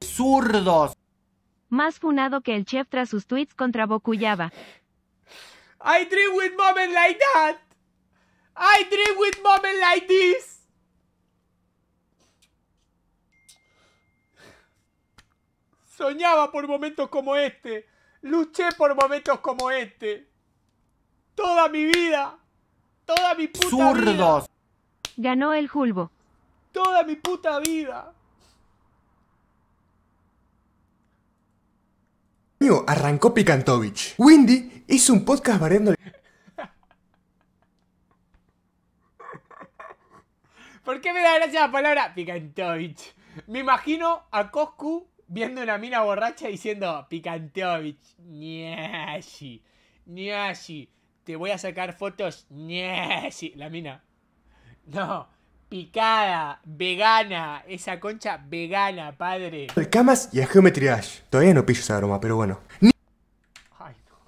Zurdos. Más funado que el chef tras sus tweets contra Bokuyaba. I dream with moments like that. I dream with moments like this. Soñaba por momentos como este. Luché por momentos como este. Toda mi vida. Toda mi puta vida. Zurdos. Ganó el Julbo. Toda mi puta vida. Arrancó Picantovich. Windy hizo un podcast variando ¿Por qué me da gracia la palabra Picantovich? Me imagino a Coscu viendo una mina borracha diciendo Picantovich, Niashi, Niashi, te voy a sacar fotos, Niashi. La mina. No, picada, vegana, esa concha vegana, padre. el Camas y a Geometry Dash. Todavía no pillo esa broma, pero bueno. Ay, no.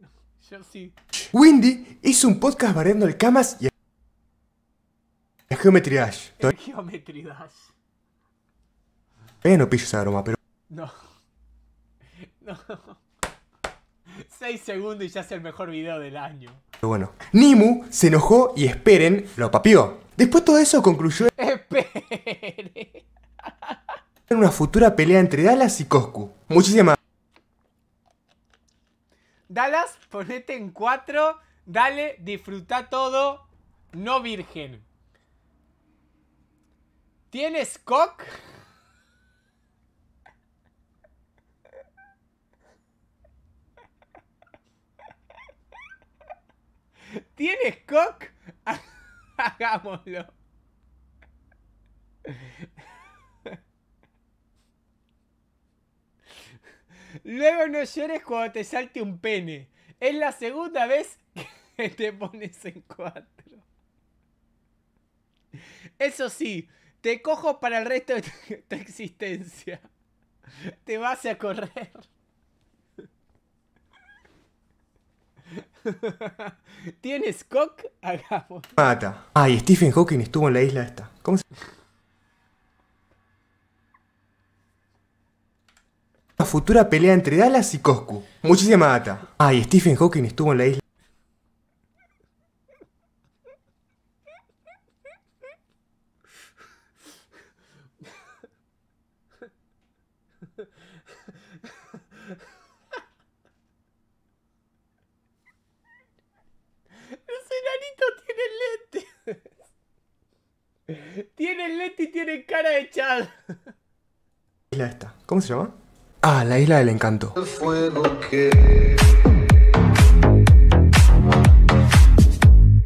No, Yo sí. Windy hizo un podcast variando el Camas y a a Geometry Dash. El Todavía Geometry Dash. no pillo esa broma, pero No. No. 6 segundos y ya es el mejor video del año. bueno. Nimu se enojó y esperen, lo papió. Después todo eso concluyó Espere. en una futura pelea entre Dallas y Coscu. Muchísimas Dallas, ponete en 4. Dale, disfruta todo. No virgen. ¿Tienes cock? ¿Tienes cock? Hagámoslo. Luego no llores cuando te salte un pene. Es la segunda vez que te pones en cuatro. Eso sí, te cojo para el resto de tu, tu existencia. Te vas a correr. ¿Tienes cock? Hagamos. mata. Ay, Stephen Hawking estuvo en la isla esta. ¿Cómo se Una futura pelea entre Dallas y Coscu. Muchísima data. Ay, Stephen Hawking estuvo en la isla. Ese enanito tiene lentes. Tiene lente y tiene cara de Chad. isla esta. ¿Cómo se llama? Ah, la isla del encanto.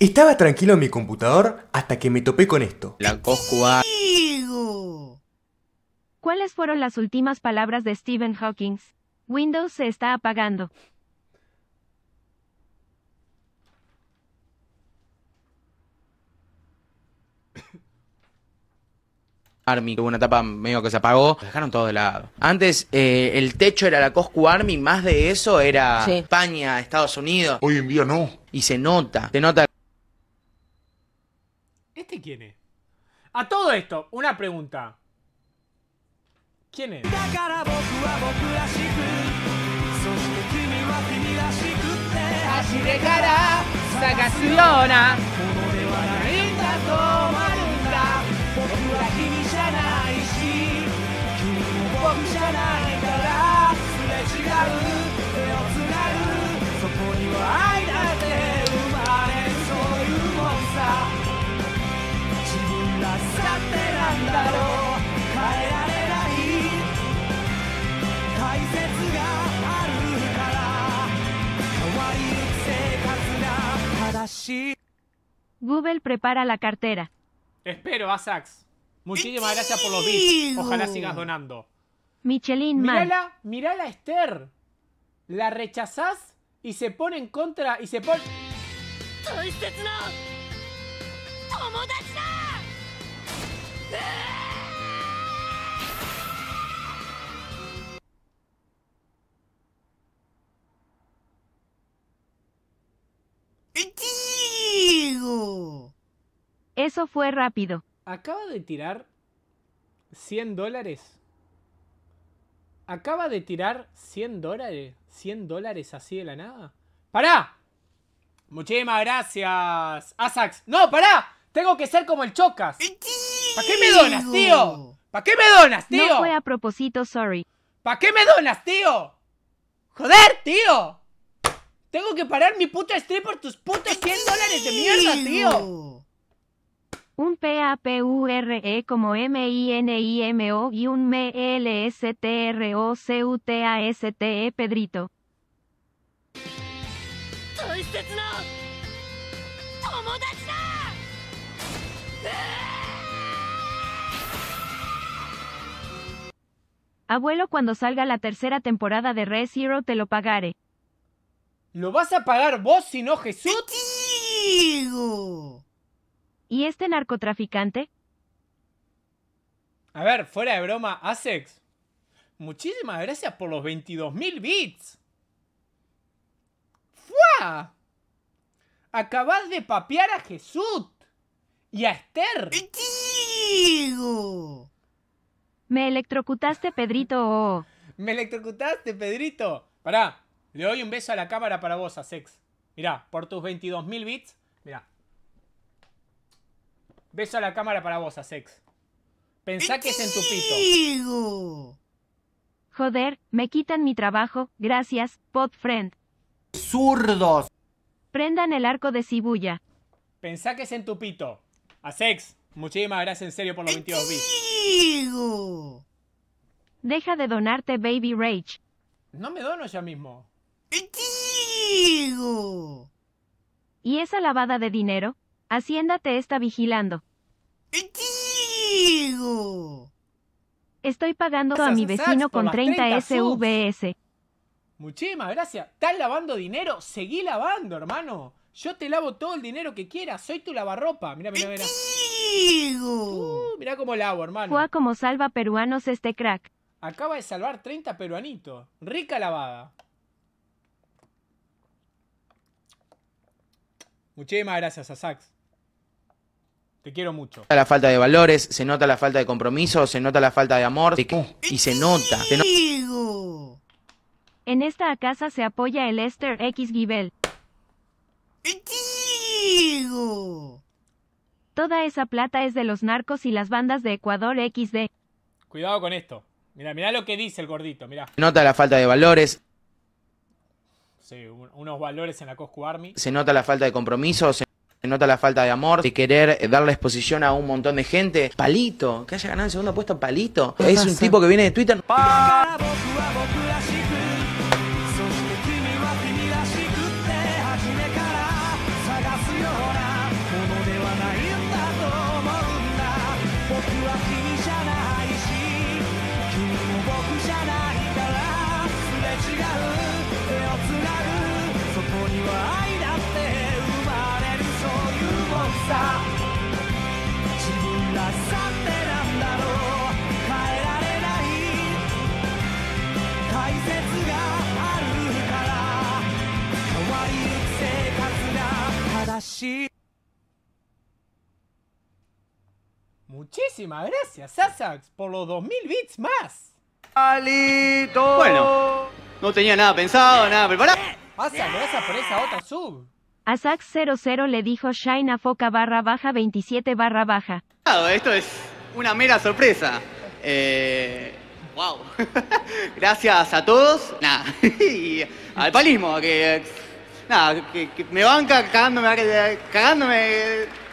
Estaba tranquilo en mi computador hasta que me topé con esto. La Coscua. ¿Cuáles fueron las últimas palabras de Stephen Hawking? Windows se está apagando. Army, que hubo una etapa medio que se apagó, lo dejaron todo de lado. Antes eh, el techo era la Coscu Army, más de eso era. España, Estados Unidos. Hoy en día no. Y se nota, se nota. ¿Este quién es? A todo esto, una pregunta. ¿Quién es? 僕じゃないからすれ違う手をつなぐそこには愛だって生まれるそういうもんさ自分らしさってなんだろう変えられない大切があるから変わりゆく生活が正しい Google prepara la cartera. Espero, Asax. Muchísimas gracias por los bits. Ojalá sigas donando. Michelin Man. Mirala, mirala a Esther. La rechazás y se pone en contra y se pone. Eso fue rápido. Acaba de tirar 100 dólares. Acaba de tirar 100 dólares. 100 dólares así de la nada. ¡Pará! Muchísimas gracias, Asax. ¡No, pará! Tengo que ser como el Chocas. ¿Para qué me donas, tío? ¿Para qué me donas, tío? No fue a propósito, sorry. ¿Para qué me donas, tío? ¡Joder, tío! Tengo que parar mi puta stream por tus putos 100 dólares de mierda, tío. Un PAPURE como MINIMO y un MLSTROCUTASTE Pedrito. Abuelo, cuando salga la tercera temporada de Re Zero te lo pagaré. ¿Lo vas a pagar vos, si no Jesús? ¿Y este narcotraficante? A ver, fuera de broma, Asex. Muchísimas gracias por los 22.000 bits. ¡Fua! Acabas de papear a Jesús. Y a Esther. Me electrocutaste, Pedrito. Me electrocutaste, Pedrito. Pará, le doy un beso a la cámara para vos, Asex. Mirá, por tus 22.000 bits. Mirá. Beso a la cámara para vos, Asex. Pensá que es en tu pito. Joder, me quitan mi trabajo, gracias, Podfriend. zurdos. Prendan el arco de Cibuya. Pensá que es en tu pito. Asex, muchísimas gracias en serio por los 22 bits. Deja de donarte Baby Rage. No me dono ya mismo. ¿Y esa lavada de dinero? Hacienda te está vigilando. Estoy pagando a mi Sax, vecino con las 30 30 subs. SVS. Muchísimas gracias. ¿Estás lavando dinero? Seguí lavando, hermano. Yo te lavo todo el dinero que quieras. Soy tu lavarropa. Mira, mira, mira. Uh, mira cómo lavo, hermano. Fue como salva peruanos este crack. Acaba de salvar 30 peruanitos. Rica lavada. Muchísimas gracias, Asax. Te quiero mucho. nota la falta de valores, se nota la falta de compromiso, se nota la falta de amor. Y se nota. se no- En esta casa se apoya el Esther X Gibel. Toda esa plata es de los narcos y las bandas de Ecuador XD. Cuidado con esto. Mira, mira lo que dice el gordito. Mira. se nota la falta de valores, Sí, un- unos valores en la Coscu Army. se nota la falta de compromiso, se se nota la falta de amor, de querer eh, darle exposición a un montón de gente. Palito, que haya ganado el segundo puesto Palito. Es un tipo que viene de Twitter. 僕 Muchísimas gracias, Sasax, por los 2000 bits más. Bueno, no tenía nada pensado, nada preparado. Pasa, gracias por esa otra sub. Asax 00 le dijo Shine a Foca barra baja 27 barra baja. Esto es una mera sorpresa. Eh, wow. Gracias a todos. Nada. Y al palismo, que. Nada, que, que me banca cagándome. cagándome.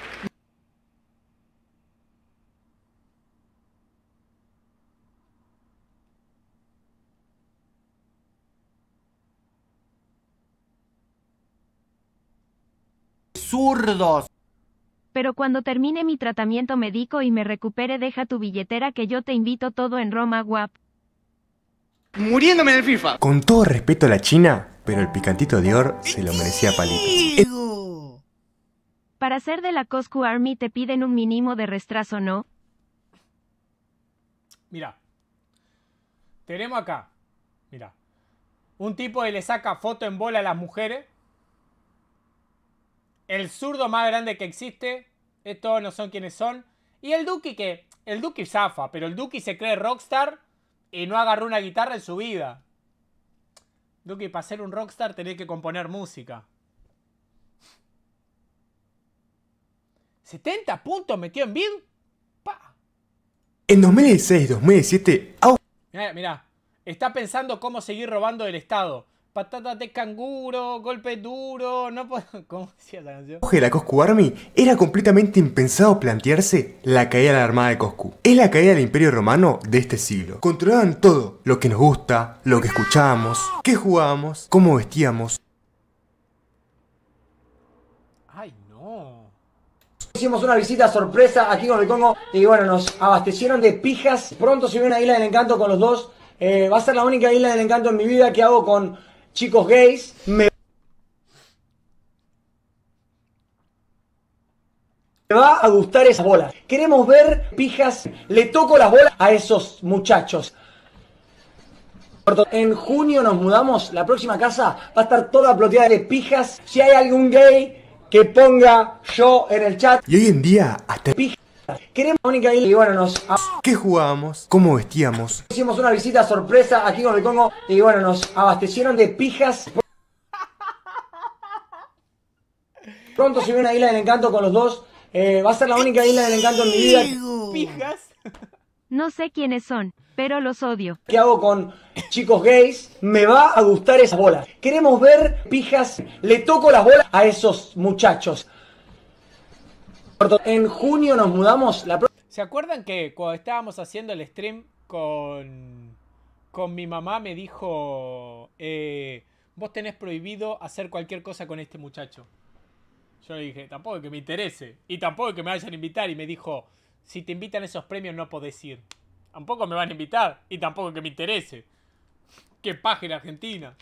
Zurdos. Pero cuando termine mi tratamiento médico y me recupere deja tu billetera que yo te invito todo en Roma guap. Muriéndome en el FIFA. Con todo respeto a la China, pero el picantito de Or se lo merecía palito. Para ser de la Coscu Army te piden un mínimo de restraso, ¿no? Mira. Tenemos acá. Mira. Un tipo que le saca foto en bola a las mujeres. El zurdo más grande que existe. Estos no son quienes son. Y el Duki que El Duki zafa, pero el Duki se cree rockstar y no agarró una guitarra en su vida. Duki, para ser un rockstar tenés que componer música. 70 puntos metió en bid. Pa. En 2016-2017, Aus- Mirá, mirá. Está pensando cómo seguir robando del Estado. Patatas de canguro, golpe duro, no puedo... ¿Cómo decía esa canción? de la Coscu Army, era completamente impensado plantearse la caída de la Armada de Coscu. Es la caída del Imperio Romano de este siglo. Controlaban todo, lo que nos gusta, lo que escuchábamos, qué jugábamos, cómo vestíamos. Ay, no. Hicimos una visita sorpresa aquí con el Congo y bueno, nos abastecieron de pijas. Pronto se viene una isla del encanto con los dos. Eh, va a ser la única isla del encanto en mi vida que hago con chicos gays. Me va a gustar esas bolas. Queremos ver pijas. Le toco las bolas a esos muchachos. En junio nos mudamos. La próxima casa va a estar toda ploteada de pijas. Si hay algún gay que ponga yo en el chat. Y hoy en día, hasta Pijas. Queremos la única isla y bueno, nos qué jugábamos, cómo vestíamos. hicimos una visita sorpresa aquí con el Congo y bueno, nos abastecieron de pijas. Pronto se viene una isla del encanto con los dos. Eh, va a ser la única isla del encanto en mi vida Pijas. No sé quiénes son, pero los odio. que hago con chicos gays. Me va a gustar esas bolas. Queremos ver pijas. Le toco las bolas a esos muchachos. En junio nos mudamos. La ¿Se acuerdan que cuando estábamos haciendo el stream con, con mi mamá me dijo, eh, vos tenés prohibido hacer cualquier cosa con este muchacho? Yo le dije, tampoco es que me interese. Y tampoco es que me vayan a invitar. Y me dijo, si te invitan esos premios no podés ir. Tampoco me van a invitar. Y tampoco es que me interese. Qué página Argentina.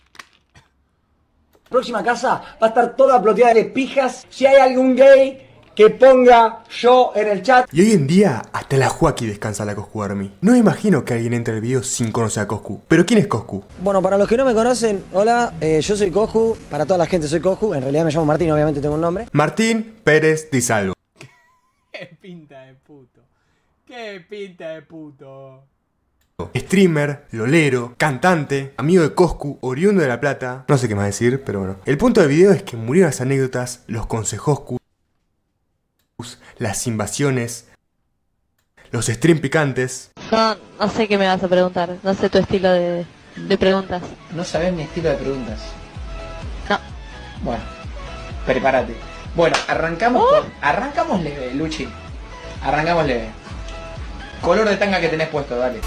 próxima casa va a estar toda ploteada de pijas. Si hay algún gay que ponga yo en el chat. Y hoy en día, hasta la Joaquí descansa la Coscu Army. No me imagino que alguien entre al video sin conocer a Coscu. Pero ¿quién es Coscu? Bueno, para los que no me conocen, hola, eh, yo soy Koju. Para toda la gente soy Koju. En realidad me llamo Martín, obviamente tengo un nombre. Martín Pérez Di Salvo. Qué pinta de puto. Qué pinta de puto. Streamer, lolero, cantante, amigo de Coscu, oriundo de La Plata. No sé qué más decir, pero bueno. El punto del video es que murieron las anécdotas, los consejos, las invasiones, los stream picantes. No, no sé qué me vas a preguntar. No sé tu estilo de, de preguntas. No sabes mi estilo de preguntas. No. Bueno, prepárate. Bueno, arrancamos con- arrancamos leve, Luchi. Arrancamos leve. Color de tanga que tenés puesto, dale.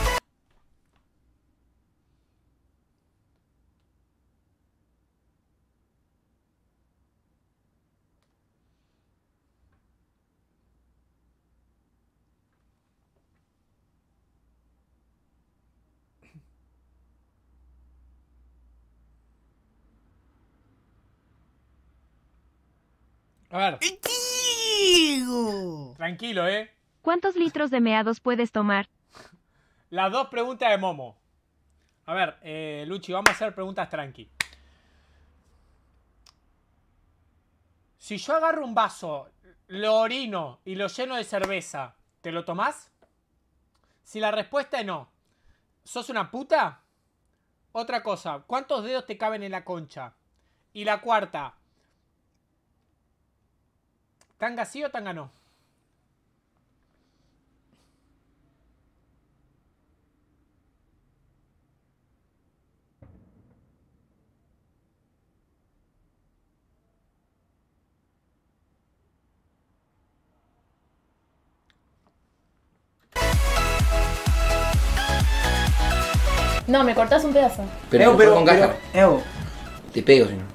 A ver. Tranquilo, ¿eh? ¿Cuántos litros de meados puedes tomar? Las dos preguntas de Momo. A ver, eh, Luchi, vamos a hacer preguntas tranqui. Si yo agarro un vaso, lo orino y lo lleno de cerveza, ¿te lo tomás? Si la respuesta es no, ¿sos una puta? Otra cosa, ¿cuántos dedos te caben en la concha? Y la cuarta, ¿tanga sí o tanga no? No, me cortás un pedazo. Pero, Evo, con cáscara. Evo, Te pego si no.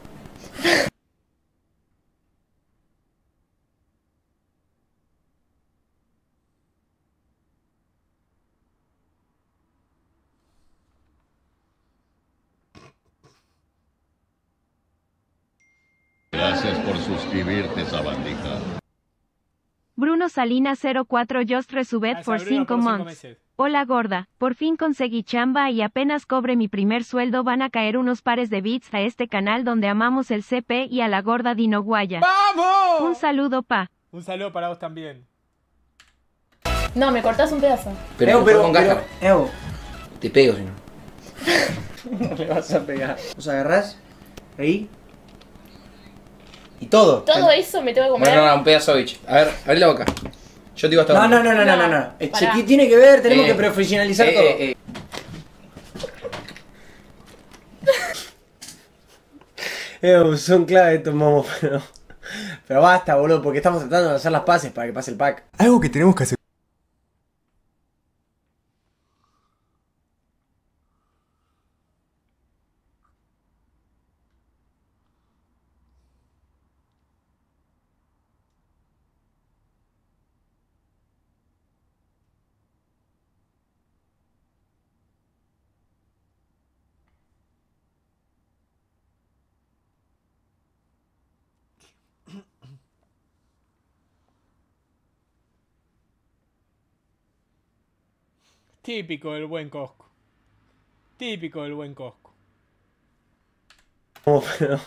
Gracias por suscribirte, sabandija. Bruno Salinas 04 Just Resubed Ah, for Sabrina 5 por cinco months. meses. Hola gorda, por fin conseguí chamba y apenas cobre mi primer sueldo van a caer unos pares de bits a este canal donde amamos el CP y a la gorda Dino Guaya. ¡Vamos! Un saludo pa. Un saludo para vos también. No, me cortás un pedazo. Pero, Evo, pero, con pero, caja. Evo, Te pego si no. No le vas a pegar. vos agarrás ahí y todo. Todo eso me tengo que No, comer. no, no, un pedazo de bicho. A ver, abrí la boca. Yo te digo hasta No, no, no, no, no, no, No, no. Eh, pará. tiene que ver, tenemos Eh, que profesionalizar eh, todo. eh, eh. Evo, son clave estos momos, pero. Pero basta, boludo, porque estamos tratando de hacer las paces para que pase el pack. Algo que tenemos que hacer. Típico del buen Cosco. Típico del buen Cosco. Momo, pero.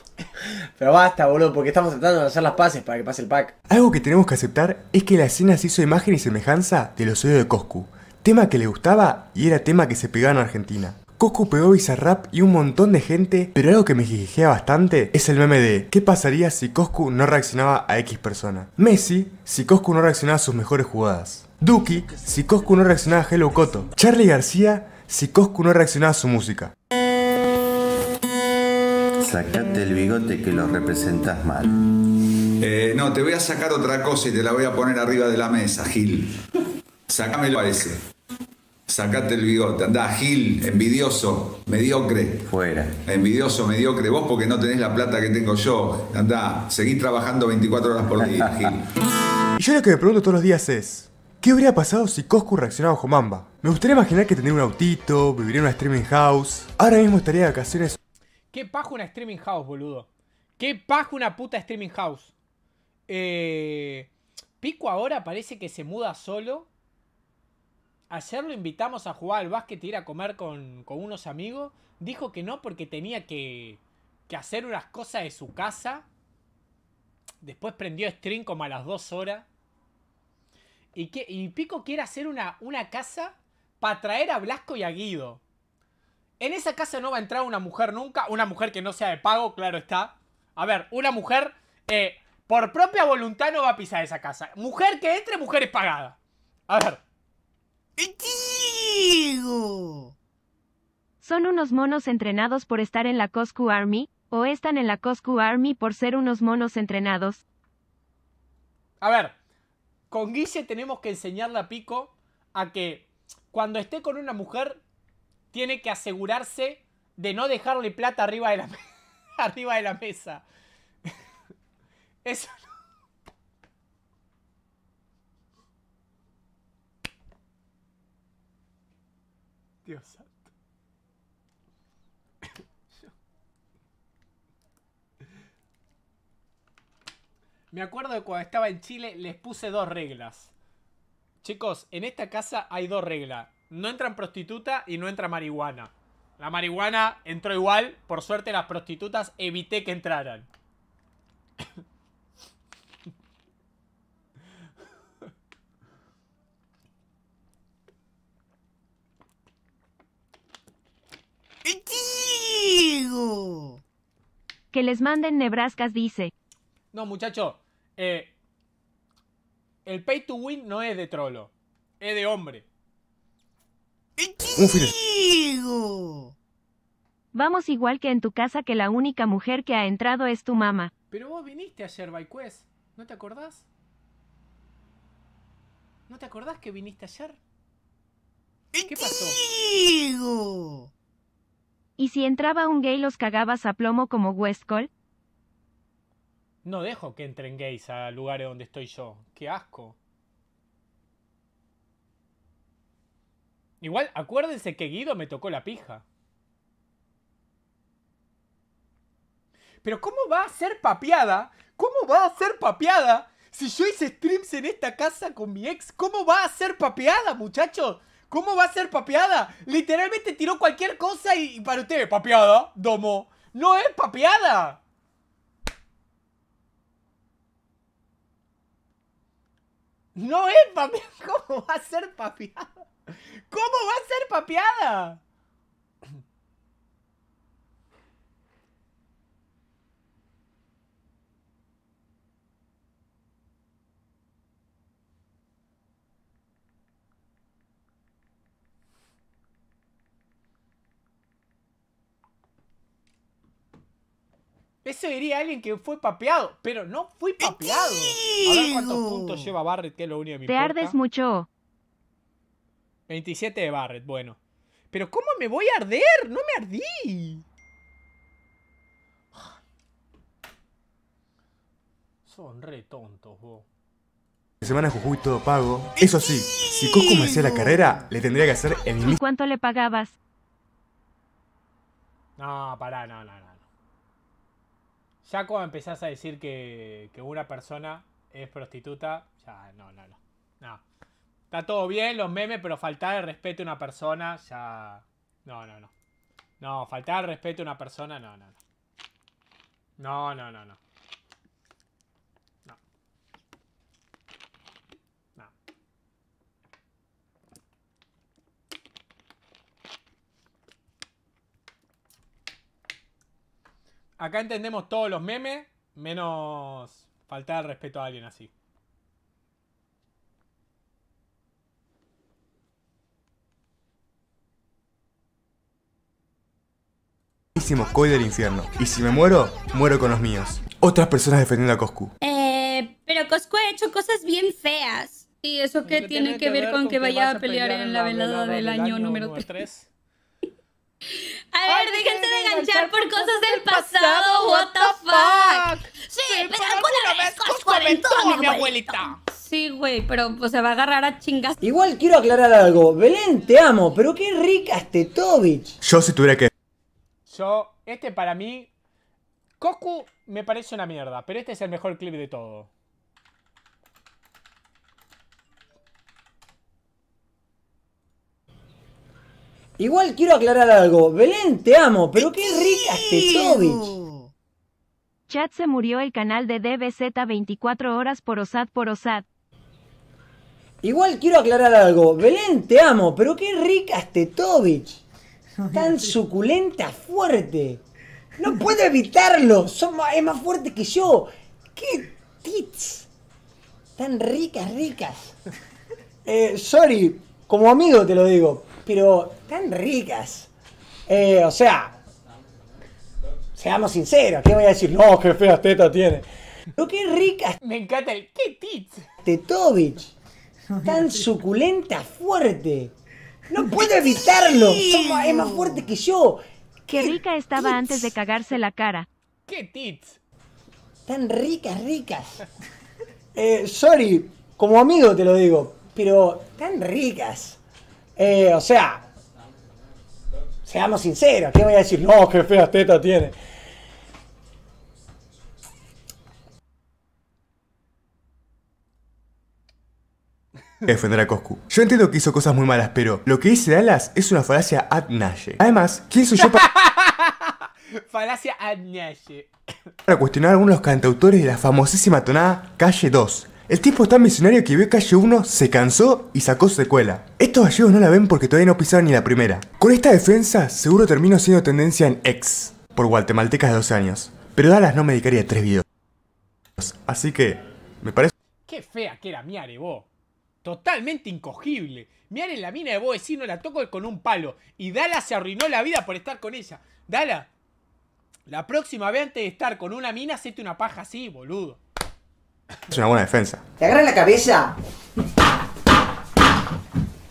Pero basta, boludo, porque estamos tratando de hacer las paces para que pase el pack. Algo que tenemos que aceptar es que la escena se hizo imagen y semejanza de los oídos de Coscu. Tema que le gustaba y era tema que se pegaba en Argentina. Coscu pegó Bizarrap y un montón de gente, pero algo que me jijijea bastante es el meme de ¿qué pasaría si Coscu no reaccionaba a X persona? Messi, si Coscu no reaccionaba a sus mejores jugadas. Duki, si Coscu no reaccionaba a Hello Coto. Charlie García, si Coscu no reaccionaba a su música. Sacate el bigote que lo representas mal. Eh, no, te voy a sacar otra cosa y te la voy a poner arriba de la mesa, Gil. Sácamelo a ese. Sacate el bigote. Andá, Gil, envidioso, mediocre. Fuera. Envidioso, mediocre. Vos porque no tenés la plata que tengo yo. Andá, seguí trabajando 24 horas por día, Gil. Y yo lo que me pregunto todos los días es, ¿qué habría pasado si Coscu reaccionaba a Mamba? Me gustaría imaginar que tendría un autito, viviría en una streaming house, ahora mismo estaría de vacaciones ¿Qué paja una streaming house, boludo? ¿Qué paja una puta streaming house? Eh, Pico ahora parece que se muda solo. Ayer lo invitamos a jugar al básquet y ir a comer con, con unos amigos. Dijo que no porque tenía que, que hacer unas cosas de su casa. Después prendió stream como a las dos horas. Y, que, y Pico quiere hacer una, una casa para traer a Blasco y a Guido. En esa casa no va a entrar una mujer nunca. Una mujer que no sea de pago, claro está. A ver, una mujer eh, por propia voluntad no va a pisar esa casa. Mujer que entre, mujer es pagada. A ver. ¿Son unos monos entrenados por estar en la Coscu Army? ¿O están en la Coscu Army por ser unos monos entrenados? A ver. Con Guille tenemos que enseñarle a Pico a que cuando esté con una mujer tiene que asegurarse de no dejarle plata arriba de la, arriba de la mesa. Eso no. Dios santo. Me acuerdo de cuando estaba en Chile les puse dos reglas. Chicos, en esta casa hay dos reglas. No entran prostituta y no entra marihuana. La marihuana entró igual. Por suerte las prostitutas evité que entraran. Que les manden Nebraskas dice. No, muchacho. eh, el pay to win no es de trolo. Es de hombre. Vamos igual que en tu casa que la única mujer que ha entrado es tu mamá. Pero vos viniste ayer, Baikwes. ¿No te acordás? ¿No te acordás que viniste ayer? ¿Qué pasó? ¿Y si entraba un gay los cagabas a plomo como Westcol? No dejo que entren gays a lugares donde estoy yo. Qué asco. Igual, acuérdense que Guido me tocó la pija. Pero ¿cómo va a ser papeada? ¿Cómo va a ser papeada? Si yo hice streams en esta casa con mi ex, ¿cómo va a ser papeada, muchachos? ¿Cómo va a ser papeada? Literalmente tiró cualquier cosa y, para ustedes, papeada, domo. No es papeada. No es papeada. ¿Cómo va a ser papeada? ¿Cómo va a ser papeada? Eso diría alguien que fue papeado, pero no fui papeado. A ver cuántos puntos lleva Barrett, que es lo único que me Te importa. ardes mucho. 27 de Barrett, bueno. Pero ¿cómo me voy a arder? No me ardí. Son re tontos, vos. Semana Jujuy todo pago. Eso sí, si Coscu me hacía la carrera, le tendría que hacer el ¿Y mismo cuánto le pagabas? No, pará, no, no, no. Ya cuando empezás a decir que, que una persona es prostituta, ya no, no, no. No. Está todo bien, los memes, pero faltar el respeto a una persona, ya. No, no, no. No, faltar el respeto a una persona, no, no. No, no, no, no. No. Acá entendemos todos los memes, menos faltar el respeto a alguien así. coy del infierno. Y si me muero, muero con los míos. Otras personas defendiendo a Coscu. Eh, pero Cosco ha hecho cosas bien feas. ¿Y eso qué tiene que ver con que vaya a pelear en la velada del año número 3? A ver, déjense de enganchar por cosas del pasado, what the fuck. Sí, pero alguna vez Cosco aventó a mi abuelita. Sí, güey, pero pues, se va a agarrar a chingas. Igual quiero aclarar algo. Belén, te amo, pero qué rica este Tetovich. Yo si tuviera que... Yo, este para mí. Goku me parece una mierda, pero este es el mejor clip de todo. Igual quiero aclarar algo. Belén, te amo, pero qué rica este Tetovich. Chat se murió el canal de DBZ 24 horas por OSAD por OSAD. Igual quiero aclarar algo. Belén, te amo, pero qué rica este Tetovich. Tan suculenta, fuerte. No puedo evitarlo. Son es más fuerte que yo. ¡Qué tits! Tan ricas, ricas. Eh, sorry, como amigo te lo digo. Pero tan ricas. Eh, o sea, seamos sinceros. ¿Qué voy a decir? No, qué feas tetas tiene. Pero qué ricas Me encanta el. ¿Qué tits? Tetovich. Tan suculenta, fuerte. No puedo evitarlo. Es más fuerte que yo. Qué rica estaba antes de cagarse la cara. ¿Qué tits? Tan ricas, ricas. Eh, sorry, como amigo te lo digo. Pero tan ricas. Eh, o sea, seamos sinceros. ¿Qué voy a decir? No, qué feas tetas tiene. defender a Coscu. Yo entiendo que hizo cosas muy malas, pero lo que dice Dallas es una falacia ad naye. Además, ¿quién soy yo para, Falacia Agnache. para cuestionar a algunos de los cantautores de la famosísima tonada Calle 2? El tipo tan misionario que vio Calle 1, se cansó y sacó secuela. Estos gallegos no la ven porque todavía no pisaron ni la primera. Con esta defensa, seguro termino siendo tendencia en X, por guatemaltecas de 12 años. Pero Dallas no me dedicaría tres videos. Así que, me parece Qué fea que era Miare, vos. Totalmente incogible. Miare la mina de vos vecino la toco con un palo. Y Dala se arruinó la vida por estar con ella. Dala, la próxima vez antes de estar con una mina, hacete una paja así, boludo. Una buena defensa. ¿Te agarra la cabeza?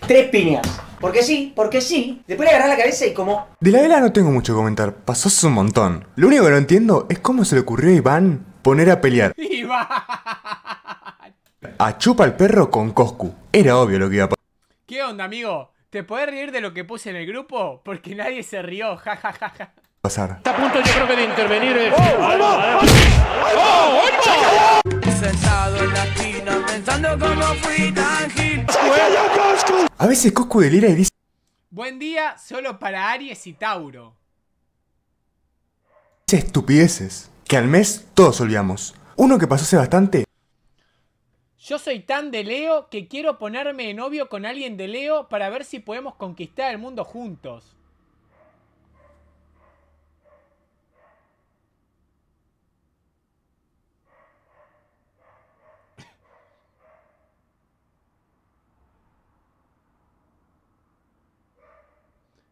Tres piñas. Porque sí, porque sí. Después le agarras la cabeza y como... De la vela no tengo mucho que comentar, pasó hace un montón. Lo único que no entiendo es cómo se le ocurrió a Iván poner a pelear va. a Chupa al perro con Coscu. Era obvio lo que iba a pasar. ¿Qué onda, amigo? ¿Te podés reír de lo que puse en el grupo? Porque nadie se rió, ja, ja, ja, ja. pasar. a punto yo creo que de intervenir. Sentado en la esquina pensando cómo fui tan gil. A veces Coscu delira y dice Buen día solo para Aries y Tauro. estupideces, que al mes todos olvidamos. Uno que pasó hace bastante Yo soy tan de Leo que quiero ponerme de novio con alguien de Leo para ver si podemos conquistar el mundo juntos.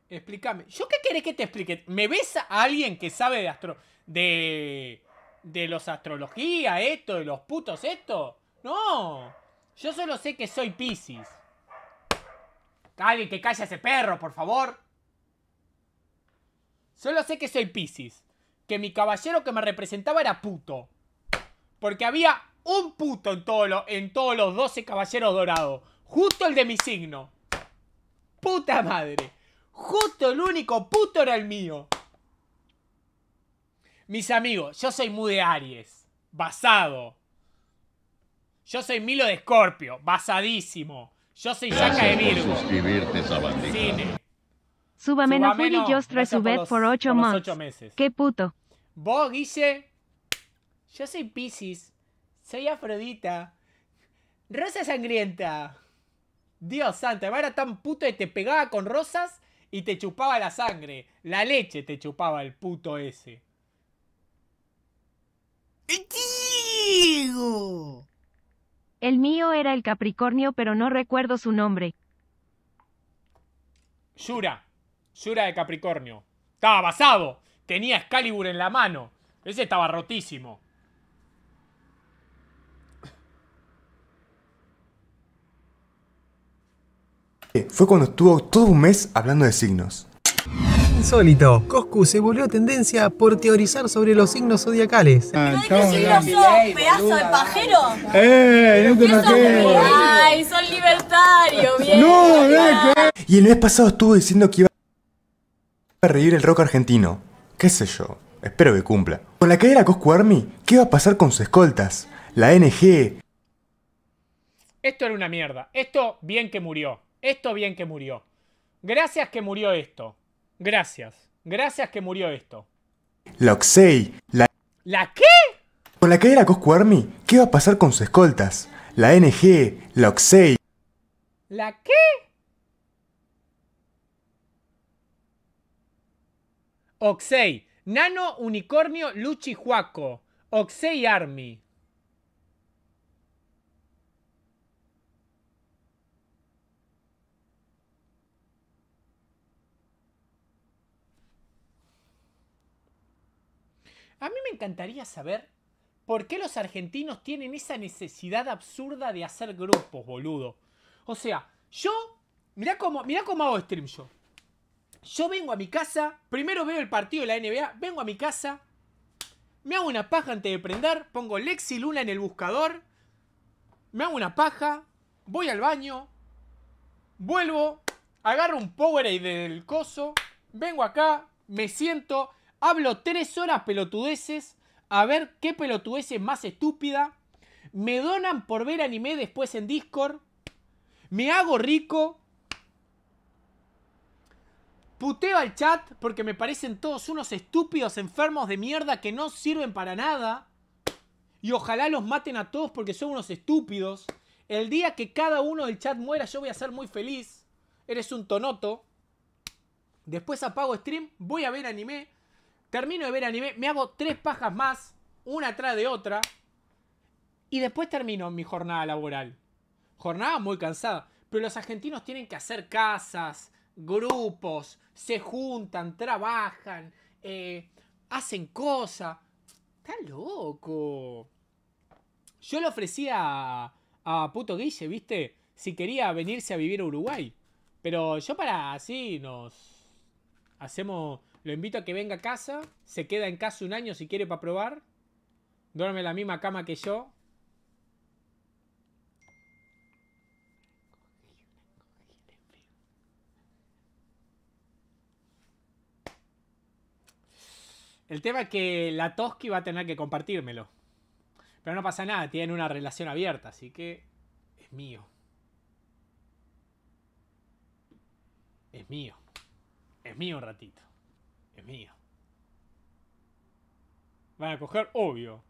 Explícame. ¿Yo qué querés que te explique? ¿Me ves a alguien que sabe de astro... de... de los astrología, esto, de los putos esto? No. Yo solo sé que soy Piscis. Alguien que calle a ese perro, por favor. Solo sé que soy Piscis. Que mi caballero que me representaba era puto. Porque había un puto en, todo lo- en todos los 12 caballeros dorados. Justo el de mi signo. Puta madre. Justo el único puto era el mío. Mis amigos, yo soy muy de Aries. Basado. Yo soy Milo de Escorpio. Basadísimo. Yo soy Yaka de Virgo. suscribirte, sabandija. Cine. Subameno Fully just por resubed 8 por los months. ocho meses. Qué puto. Vos, Guille. Yo soy Piscis. Soy Afrodita. Rosa sangrienta. Dios santo, era tan puto que te pegaba con rosas y te chupaba la sangre. La leche te chupaba el puto ese. El mío era el Capricornio pero no recuerdo su nombre. Yura. Yura de Capricornio. Estaba basado. Tenía Excalibur en la mano. Ese estaba rotísimo. Fue cuando estuvo todo un mes hablando de signos. Insólito. Coscu se volvió tendencia por teorizar sobre los signos zodiacales. ¿Qué signo sos, pedazo de pajero? ¡Eh! ¡No te maté! Ay, son libertarios, bien. Y el mes pasado estuvo diciendo que iba a reír el rock argentino. ¿Qué sé yo? Espero que cumpla. Con la caída de la Coscu Army, ¿qué va a pasar con sus escoltas? La NG. Esto era una mierda. Esto bien que murió. Esto bien que murió. Gracias que murió esto. Gracias. Gracias que murió esto. La Oxey. La... ¿La qué? Con la caída de la Coscu Army, ¿qué va a pasar con sus escoltas? La NG. La Oxey. ¿La qué? Oxey. Nano Unicornio Luchi Juaco. Oxey Army. A mí me encantaría saber por qué los argentinos tienen esa necesidad absurda de hacer grupos, boludo. O sea, yo, mirá cómo, mirá cómo hago stream yo. Yo vengo a mi casa, primero veo el partido de la NBA, vengo a mi casa, me hago una paja antes de prender, pongo Lexi Luna en el buscador, me hago una paja, voy al baño, vuelvo, agarro un Powerade del coso, vengo acá, me siento, hablo tres horas pelotudeces, a ver qué pelotudez es más estúpida, me donan por ver anime después en Discord, me hago rico, puteo al chat porque me parecen todos unos estúpidos enfermos de mierda que no sirven para nada. Y ojalá los maten a todos porque son unos estúpidos. El día que cada uno del chat muera yo voy a ser muy feliz. Eres un tonoto. Después apago stream, voy a ver anime. Termino de ver anime, me hago tres pajas más, una atrás de otra. Y después termino mi jornada laboral. Jornada muy cansada. Pero los argentinos tienen que hacer casas, grupos, se juntan, trabajan, eh, hacen cosas. Está loco. Yo le ofrecía a, a Puto Guille, ¿viste? Si quería venirse a vivir a Uruguay. Pero yo para así nos hacemos... Lo invito a que venga a casa, se queda en casa un año si quiere para probar. Duerme en la misma cama que yo. El tema es que la Toski va a tener que compartírmelo. Pero no pasa nada, tienen una relación abierta, así que es mío. Es mío. Es mío un ratito mío. Van a coger, obvio.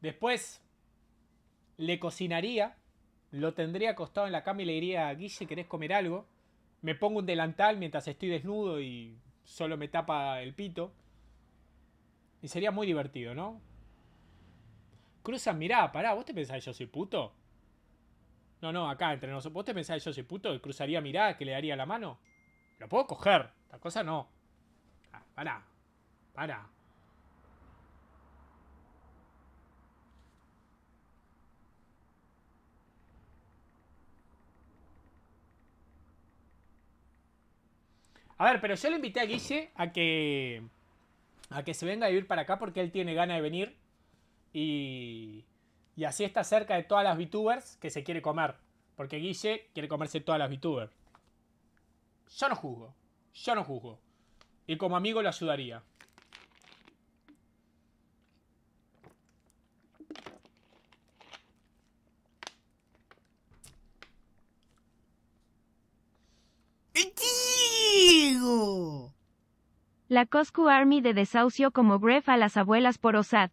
Después le cocinaría, lo tendría acostado en la cama y le diría, a Guille, ¿querés comer algo? Me pongo un delantal mientras estoy desnudo y solo me tapa el pito. Y sería muy divertido, ¿no? Cruzan, mirá, pará, ¿vos te pensás que yo soy puto? No, no, acá entre nosotros. ¿Vos te pensás yo soy puto? ¿Que cruzaría mirá, que le daría la mano? Lo puedo coger. La cosa no. Ah, pará. Pará. A ver, pero yo le invité a Guille a que. a que se venga a vivir para acá porque él tiene ganas de venir. Y. Y así está cerca de todas las VTubers que se quiere comer. Porque Guille quiere comerse todas las VTubers. Yo no juzgo. Yo no juzgo. Y como amigo lo ayudaría. La Coscu Army de desahucio como Bref a las abuelas por OSAD.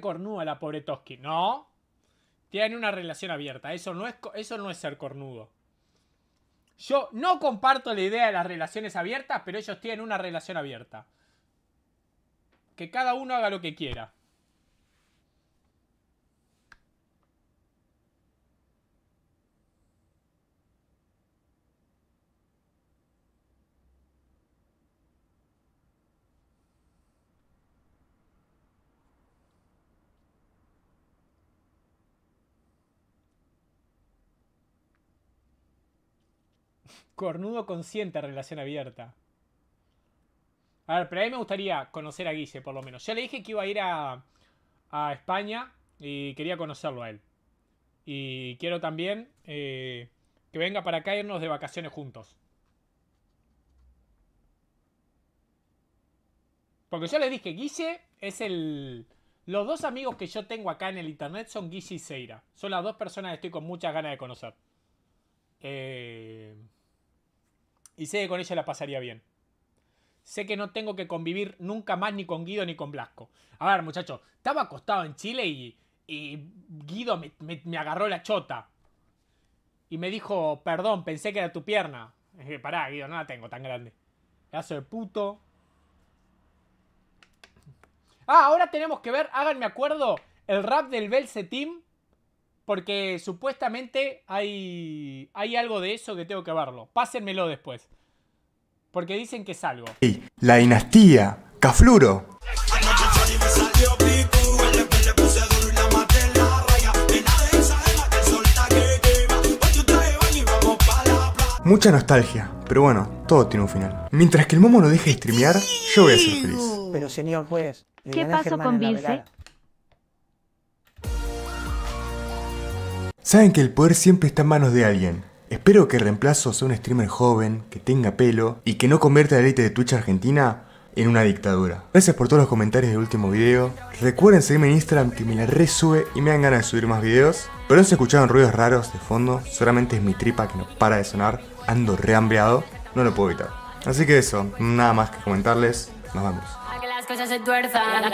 Cornuda la pobre Toski. No. Tienen una relación abierta. Eso no es, eso no es ser cornudo. Yo no comparto la idea de las relaciones abiertas, pero ellos tienen una relación abierta. Que cada uno haga lo que quiera. Cornudo consciente, relación abierta. A ver, pero a mí me gustaría conocer a Guille, por lo menos. Ya le dije que iba a ir a, a España y quería conocerlo a él. Y quiero también eh, que venga para acá a irnos de vacaciones juntos. Porque yo le dije, Guille es el... Los dos amigos que yo tengo acá en el internet son Guille y Seira. Son las dos personas que estoy con muchas ganas de conocer. Eh... Y sé que con ella la pasaría bien. Sé que no tengo que convivir nunca más ni con Guido ni con Blasco. A ver, muchachos, estaba acostado en Chile y, Guido me, agarró la chota. Y me dijo, perdón, pensé que era tu pierna. Dije, pará, Guido, no la tengo tan grande. Pedazo de puto. Ah, ahora tenemos que ver, háganme acuerdo, el rap del Belce Team. Porque supuestamente hay, hay algo de eso que tengo que verlo. Pásenmelo después. Porque dicen que es algo. La dinastía, Cafluro. Mucha nostalgia, pero bueno, todo tiene un final. Mientras que el momo no deje de streamear, yo voy a ser feliz. Pero señor juez, ¿Qué pasó con en Saben que el poder siempre está en manos de alguien. Espero que Reemplazo sea un streamer joven, que tenga pelo y que no convierta la élite de Twitch Argentina en una dictadura. Gracias por todos los comentarios del último video. Recuerden seguirme en Instagram que me la resube y me dan ganas de subir más videos. Pero no se escucharon ruidos raros de fondo, seguramente es mi tripa que no para de sonar. Ando reambreado, no lo puedo evitar. Así que eso, nada más que comentarles. Nos vemos. La,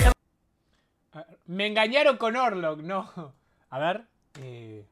la. Me engañaron con Orlok, no. A ver. eh,